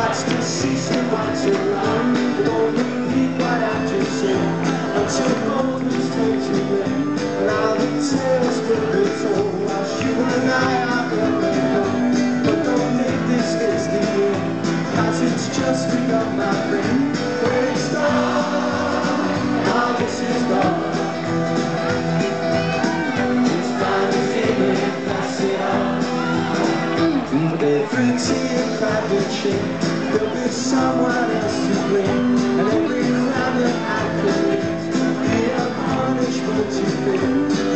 watch the season watch it run. Won't repeat what I just said until gold is turned to red. Now the tales will be told while you and I are young. But don't think this is the end, cause it's just begun, my friend. When it's done, now this is gone. And it. Every tear cried with someone else to blame. And every crime that I commit be a punishment to fear.